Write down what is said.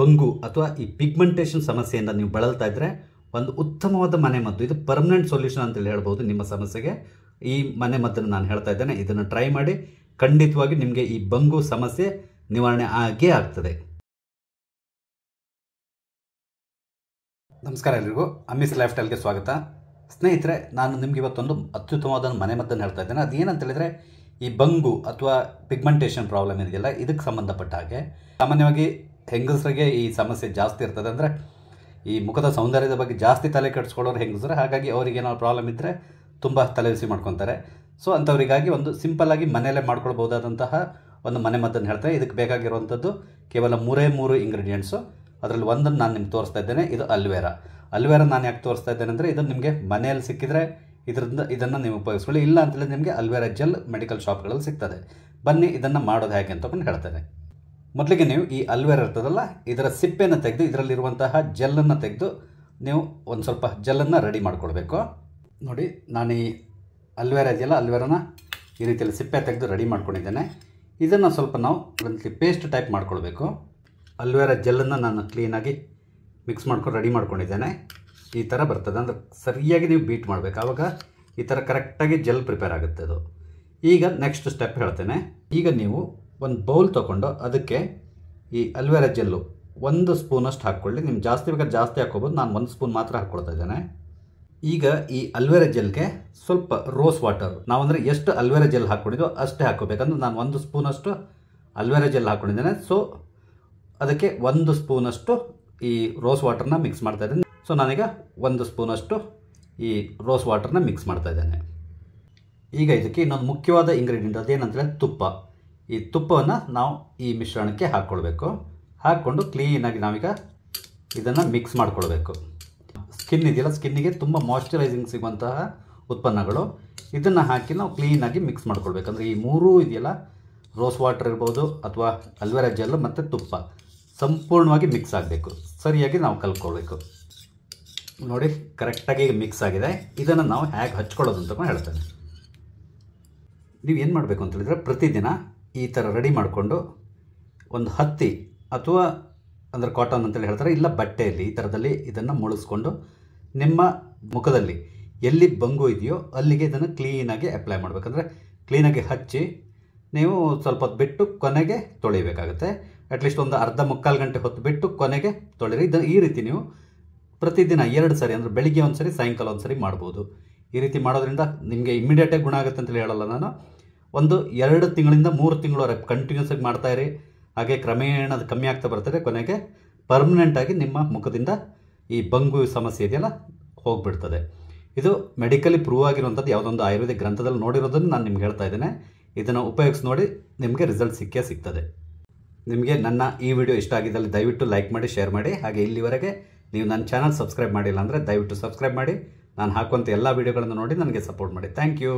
ಬಂಗು ಅಥವಾ ಈ ಪಿಗ್ಮೆಂಟೇಷನ್ ಸಮಸ್ಯೆಯಿಂದ ನೀವು ಬಳಲ್ತಾ ಇದ್ದರೆ ಒಂದು ಉತ್ತಮವಾದ ಮನೆ ಮದ್ದು. ಇದು ಪರ್ಮನೆಂಟ್ ಸೊಲ್ಯೂಷನ್ ಅಂತೇಳಿ ಹೇಳ್ಬೋದು ನಿಮ್ಮ ಸಮಸ್ಯೆಗೆ. ಈ ಮನೆ ಮದ್ದನ್ನು ನಾನು ಹೇಳ್ತಾ ಇದ್ದೇನೆ, ಇದನ್ನು ಟ್ರೈ ಮಾಡಿ. ಖಂಡಿತವಾಗಿ ನಿಮಗೆ ಈ ಬಂಗು ಸಮಸ್ಯೆ ನಿವಾರಣೆ ಆಗೇ ಆಗ್ತದೆ. ನಮಸ್ಕಾರ ಎಲ್ರಿಗೂ. ಅಮಿಸ್ ಲೈಫ್ ಸ್ಟೈಲ್ಗೆ ಸ್ವಾಗತ. ಸ್ನೇಹಿತರೆ, ನಾನು ನಿಮ್ಗೆ ಇವತ್ತೊಂದು ಅತ್ಯುತ್ತಮವಾದ ಮನೆ ಮದ್ದನ್ನು ಹೇಳ್ತಾ ಇದ್ದೇನೆ. ಅದೇನಂತ ಹೇಳಿದರೆ, ಈ ಬಂಗು ಅಥವಾ ಪಿಗ್ಮೆಂಟೇಷನ್ ಪ್ರಾಬ್ಲಮ್ ಇದೆಯಲ್ಲ ಇದಕ್ಕೆ ಸಂಬಂಧಪಟ್ಟ ಹಾಗೆ. ಸಾಮಾನ್ಯವಾಗಿ ಹೆಂಗಸರಿಗೆ ಈ ಸಮಸ್ಯೆ ಜಾಸ್ತಿ ಇರ್ತದೆ ಅಂದರೆ ಈ ಮುಖದ ಸೌಂದರ್ಯದ ಬಗ್ಗೆ ಜಾಸ್ತಿ ತಲೆ ಕೆಡಿಸ್ಕೊಳ್ಳೋರು ಹೆಂಗಸರು, ಹಾಗಾಗಿ ಅವರಿಗೆ ಏನಾದ್ರು ಪ್ರಾಬ್ಲಮ್ ಇದ್ದರೆ ತುಂಬ ತಲೆಬಿಸಿ ಮಾಡ್ಕೊತಾರೆ. ಸೊ ಅಂಥವರಿಗಾಗಿ ಒಂದು ಸಿಂಪಲ್ಲಾಗಿ ಮನೆಯಲ್ಲೇ ಮಾಡ್ಕೊಳ್ಬೋದಾದಂತಹ ಒಂದು ಮನೆ ಮದ್ದನ್ನು ಹೇಳ್ತಾರೆ ಇದಕ್ಕೆ ಬೇಕಾಗಿರುವಂಥದ್ದು ಕೇವಲ ಮೂರೇ ಮೂರು ಇಂಗ್ರೀಡಿಯೆಂಟ್ಸು ಅದರಲ್ಲಿ ಒಂದನ್ನು ನಾನು ನಿಮ್ಗೆ ತೋರಿಸ್ತಾ ಇದ್ದೇನೆ. ಇದು ಅಲ್ವೇರಾ. ಅಲ್ವೇರಾ ನಾನು ಯಾಕೆ ತೋರಿಸ್ತಾ ಇದ್ದೇನೆ ಅಂದರೆ ಇದು ನಿಮಗೆ ಮನೆಯಲ್ಲಿ ಸಿಕ್ಕಿದರೆ ಇದರಿಂದ ಇದನ್ನು ನೀವು ಉಪಯೋಗಿಸ್ಕೊಳ್ಳಿ. ಇಲ್ಲ ಅಂತೇಳಿ ನಿಮಗೆ ಅಲ್ವೇರಾ ಜೆಲ್ ಮೆಡಿಕಲ್ ಶಾಪ್ಗಳಲ್ಲಿ ಸಿಗ್ತದೆ. ಬನ್ನಿ, ಇದನ್ನು ಮಾಡೋದು ಹೇಗೆ ಅಂತ ಹೇಳ್ತೇನೆ. ಮೊದಲಿಗೆ ನೀವು ಈ ಅಲ್ವೇರ್ ಇರ್ತದಲ್ಲ, ಇದರ ಸಿಪ್ಪೆಯನ್ನು ತೆಗೆದು ಇದರಲ್ಲಿರುವಂತಹ ಜೆಲ್ಲನ್ನು ತೆಗೆದು ನೀವು ಒಂದು ಸ್ವಲ್ಪ ಜೆಲ್ಲನ್ನು ರೆಡಿ ಮಾಡ್ಕೊಳ್ಬೇಕು. ನೋಡಿ, ನಾನು ಈ ಅಲ್ವೇರ ಇದೆಯಲ್ಲ ಅಲ್ವೇರನ ಈ ರೀತಿಯಲ್ಲಿ ಸಿಪ್ಪೆ ತೆಗೆದು ರೆಡಿ ಮಾಡ್ಕೊಂಡಿದ್ದೇನೆ. ಇದನ್ನು ಸ್ವಲ್ಪ ನಾವು ಒಂದು ಪೇಸ್ಟ್ ಟೈಪ್ ಮಾಡ್ಕೊಳ್ಬೇಕು. ಅಲ್ವೇರ ಜೆಲ್ಲನ್ನು ನಾನು ಕ್ಲೀನಾಗಿ ಮಿಕ್ಸ್ ಮಾಡ್ಕೊಂಡು ರೆಡಿ ಮಾಡ್ಕೊಂಡಿದ್ದೇನೆ. ಈ ಥರ ಬರ್ತದೆ. ಅಂದರೆ ಸರಿಯಾಗಿ ನೀವು ಬೀಟ್ ಮಾಡಬೇಕು. ಆವಾಗ ಈ ಥರ ಕರೆಕ್ಟಾಗಿ ಜೆಲ್ ಪ್ರಿಪೇರ್ ಆಗುತ್ತೆ ಅದು. ಈಗ ನೆಕ್ಸ್ಟ್ ಸ್ಟೆಪ್ ಹೇಳ್ತೇನೆ. ಈಗ ನೀವು ಒಂದು ಬೌಲ್ ತೊಗೊಂಡು ಅದಕ್ಕೆ ಈ ಅಲ್ವೆರ ಜೆಲ್ಲು ಒಂದು ಸ್ಪೂನಷ್ಟು ಹಾಕ್ಕೊಳ್ಳಿ. ನಿಮ್ಗೆ ಜಾಸ್ತಿ ಬೇಕಾದ್ರೆ ಜಾಸ್ತಿ ಹಾಕ್ಕೋಬೋದು. ನಾನು ಒಂದು ಸ್ಪೂನ್ ಮಾತ್ರ ಹಾಕ್ಕೊಳ್ತಾ ಇದ್ದೇನೆ. ಈಗ ಈ ಅಲ್ವೆರ ಜೆಲ್ಗೆ ಸ್ವಲ್ಪ ರೋಸ್ ವಾಟರ್ ನಾವಂದರೆ ಎಷ್ಟು ಅಲ್ವೇರಾ ಜೆಲ್ ಹಾಕ್ಕೊಂಡಿದ್ದೋ ಅಷ್ಟೇ ಹಾಕ್ಕೋಬೇಕಂದ್ರೆ ನಾನು ಒಂದು ಸ್ಪೂನಷ್ಟು ಅಲ್ವೆರ ಜೆಲ್ ಹಾಕ್ಕೊಂಡಿದ್ದೇನೆ. ಸೊ ಅದಕ್ಕೆ ಒಂದು ಸ್ಪೂನಷ್ಟು ಈ ರೋಸ್ ವಾಟರ್ನ ಮಿಕ್ಸ್ ಮಾಡ್ತಾ ಇದ್ದೇನೆ. ಸೊ ನಾನೀಗ ಒಂದು ಸ್ಪೂನಷ್ಟು ಈ ರೋಸ್ ವಾಟರ್ನ ಮಿಕ್ಸ್ ಮಾಡ್ತಾ ಇದ್ದೇನೆ. ಈಗ ಇದಕ್ಕೆ ಇನ್ನೊಂದು ಮುಖ್ಯವಾದ ಇಂಗ್ರೀಡಿಯೆಂಟ್ ಅದೇನಂದರೆ ತುಪ್ಪ. ಈ ತುಪ್ಪವನ್ನು ನಾವು ಈ ಮಿಶ್ರಣಕ್ಕೆ ಹಾಕ್ಕೊಳ್ಬೇಕು. ಹಾಕ್ಕೊಂಡು ಕ್ಲೀನಾಗಿ ನಾವೀಗ ಇದನ್ನು ಮಿಕ್ಸ್ ಮಾಡಿಕೊಳ್ಬೇಕು. ಸ್ಕಿನ್ ಇದೆಯಲ್ಲ ಸ್ಕಿನ್ನಿಗೆ ತುಂಬ ಮಾಯ್ಶ್ಚರೈಸಿಂಗ್ ಸಿಗುವಂತಹ ಉತ್ಪನ್ನಗಳು. ಇದನ್ನು ಹಾಕಿ ನಾವು ಕ್ಲೀನಾಗಿ ಮಿಕ್ಸ್ ಮಾಡ್ಕೊಳ್ಬೇಕು. ಅಂದರೆ ಈ ಮೂರೂ ಇದೆಯಲ್ಲ ರೋಸ್ ವಾಟರ್ ಇರ್ಬೋದು ಅಥವಾ ಅಲ್ವೆರ ಜೆಲ್ ಮತ್ತು ತುಪ್ಪ, ಸಂಪೂರ್ಣವಾಗಿ ಮಿಕ್ಸ್ ಆಗಬೇಕು. ಸರಿಯಾಗಿ ನಾವು ಕಲ್ತ್ಕೊಳ್ಬೇಕು. ನೋಡಿ ಕರೆಕ್ಟಾಗಿ ಮಿಕ್ಸ್ ಆಗಿದೆ. ಇದನ್ನು ನಾವು ಹೇಗೆ ಹಚ್ಕೊಳ್ಳೋದು ಅಂತ ಹೇಳ್ತೇನೆ. ನೀವು ಏನು ಮಾಡಬೇಕು ಅಂತ ಹೇಳಿದರೆ, ಪ್ರತಿದಿನ ಈ ಥರ ರೆಡಿ ಮಾಡಿಕೊಂಡು ಒಂದು ಹತ್ತಿ ಅಥವಾ ಅಂದರೆ ಕಾಟನ್ ಅಂತೇಳಿ ಹೇಳ್ತಾರೆ, ಇಲ್ಲ ಬಟ್ಟೆಯಲ್ಲಿ ಈ ಥರದಲ್ಲಿ ಇದನ್ನು ಮುಳಿಸ್ಕೊಂಡು ನಿಮ್ಮ ಮುಖದಲ್ಲಿ ಎಲ್ಲಿ ಬಂಗು ಇದೆಯೋ ಅಲ್ಲಿಗೆ ಇದನ್ನು ಕ್ಲೀನಾಗಿ ಅಪ್ಲೈ ಮಾಡಬೇಕಂದ್ರೆ ಕ್ಲೀನಾಗಿ ಹಚ್ಚಿ ನೀವು ಸ್ವಲ್ಪ ಹೊತ್ತು ಬಿಟ್ಟು ಕೊನೆಗೆ ತೊಳಿಬೇಕಾಗುತ್ತೆ ಅಟ್ಲೀಸ್ಟ್ ಒಂದು ಅರ್ಧ ಮುಕ್ಕಾಲು ಗಂಟೆ ಹೊತ್ತು ಬಿಟ್ಟು ಕೊನೆಗೆ ತೊಳಿರಿ ಇದನ್ನು ಈ ರೀತಿ ನೀವು ಪ್ರತಿದಿನ ಎರಡು ಸರಿ, ಅಂದರೆ ಬೆಳಿಗ್ಗೆ ಒಂದು ಸರಿ ಸಾಯಂಕಾಲ ಒಂದು ಸರಿ ಮಾಡ್ಬೋದು. ಈ ರೀತಿ ಮಾಡೋದ್ರಿಂದ ನಿಮಗೆ ಇಮ್ಮಿಡಿಯೇಟಾಗಿ ಗುಣ ಆಗುತ್ತೆ ಅಂತೇಳಿ ಹೇಳಲ್ಲ ನಾನು. ಒಂದು ಎರಡು ತಿಂಗಳಿಂದ ಮೂರು ತಿಂಗಳವರೆಗೆ ಕಂಟಿನ್ಯೂಸ್ ಆಗಿ ಇರಿ. ಹಾಗೆ ಕ್ರಮೇಣ ಅದು ಕಮ್ಮಿ ಆಗ್ತಾ ಬರ್ತಾರೆ ಕೊನೆಗೆ ಪರ್ಮನೆಂಟಾಗಿ ನಿಮ್ಮ ಮುಖದಿಂದ ಈ ಬಂಗು ಸಮಸ್ಯೆ ಇದೆಯಲ್ಲ ಹೋಗ್ಬಿಡ್ತದೆ. ಇದು ಮೆಡಿಕಲಿ ಪ್ರೂವ್ ಆಗಿರುವಂಥದ್ದು ಯಾವುದೊಂದು ಆಯುರ್ವೇದಿಕ್ ಗ್ರಂಥದಲ್ಲಿ ನೋಡಿರೋದನ್ನು ನಾನು ನಿಮ್ಗೆ ಹೇಳ್ತಾ ಇದ್ದೇನೆ. ಇದನ್ನು ಉಪಯೋಗಿಸಿ ನೋಡಿ ನಿಮಗೆ ರಿಸಲ್ಟ್ ಸಿಕ್ಕೇ ಸಿಗ್ತದೆ. ನಿಮಗೆ ನನ್ನ ಈ ವಿಡಿಯೋ ಇಷ್ಟ ಆಗಿದ್ದಲ್ಲಿ ದಯವಿಟ್ಟು ಲೈಕ್ ಮಾಡಿ ಶೇರ್ ಮಾಡಿ. ಹಾಗೆ ಇಲ್ಲಿವರೆಗೆ ನೀವು ನನ್ನ ಚಾನಲ್ ಸಬ್ಸ್ಕ್ರೈಬ್ ಮಾಡಿಲ್ಲ ಅಂದರೆ ದಯವಿಟ್ಟು ಸಬ್ಸ್ಕ್ರೈಬ್ ಮಾಡಿ. ನಾನು ಹಾಕುವಂಥ ಎಲ್ಲ ವೀಡಿಯೋಗಳನ್ನು ನೋಡಿ ನನಗೆ ಸಪೋರ್ಟ್ ಮಾಡಿ. Thank you